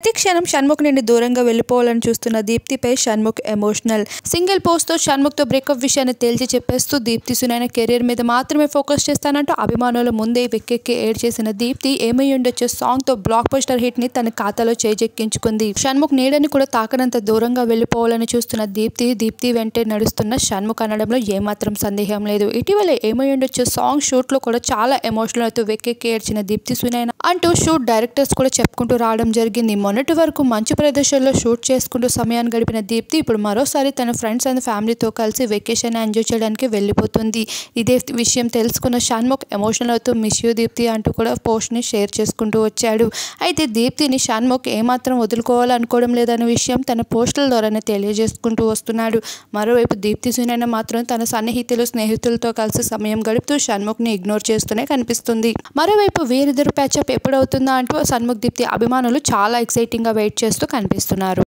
ప్రతి క్షణం షణ్ముఖ్ నుండి దూరంగా వెళ్ళిపోవాలని చూస్తున్న దీప్తిపై షణ్ముఖ్ ఎమోషనల్ సింగిల్ పోస్ట్తో షణ్ముఖ్తో బ్రేకప్ విషయాన్ని తేల్చి చెప్పేస్తూ దీప్తి సునైన కెరీర్ మీద మాత్రమే ఫోకస్ చేస్తానంటూ అభిమానుల ముందే వెక్కెక్కి ఏడ్ చేసిన దీప్తి ఏమై ఉండొచ్చే సాంగ్తో బ్లాక్ పోస్టర్ హిట్ని తన ఖాతాలో చేజెక్కించుకుంది. షణ్ముఖ్ నీడని కూడా తాకనంత దూరంగా వెళ్ళిపోవాలని చూస్తున్న దీప్తి దీప్తి వెంటే నడుస్తున్న షణ్ముఖ్ అనడంలో ఏమాత్రం సందేహం లేదు. ఇటీవల ఏమై ఉండొచ్చే సాంగ్ షూట్లో కూడా చాలా ఎమోషనల్ అయితే వెక్కెక్కి ఏడ్చిన దీప్తి సునైన అంటూ షూట్ డైరెక్టర్స్ కూడా చెప్పుకుంటూ రావడం జరిగింది. మొన్నటి వరకు మంచు ప్రదేశాల్లో షూట్ చేసుకుంటూ సమయాన్ని గడిపిన దీప్తి ఇప్పుడు మరోసారి తన ఫ్రెండ్స్ అండ్ ఫ్యామిలీతో కలిసి వెకేషన్ ఎంజాయ్ చేయడానికి వెళ్ళిపోతుంది. ఇదే విషయం తెలుసుకున్న షాన్ముఖ్ ఎమోషనల్ అవుతూ మిస్ యూ దీప్తి అంటూ కూడా పోస్ట్ని షేర్ చేసుకుంటూ వచ్చాడు. అయితే దీప్తిని షణ్ముఖ్ ఏమాత్రం వదులుకోవాలనుకోవడం లేదన్న విషయం తన పోస్టుల ద్వారానే తెలియజేసుకుంటూ వస్తున్నాడు. మరోవైపు దీప్తి సునైన మాత్రం తన సన్నిహితులు స్నేహితులతో కలిసి సమయం గడుపుతూ షణ్ముఖ్ని ఇగ్నోర్ చేస్తూనే కనిపిస్తుంది. మరోవైపు వీరిద్దరు ప్యాచప్ ఎప్పుడవుతుందా అంటూ షణ్ముఖ్ దీప్తి అభిమానులు చాలా ఎక్సైటింగ్గా వెయిట్ చేస్తూ కనిపిస్తున్నారు.